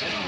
Yeah.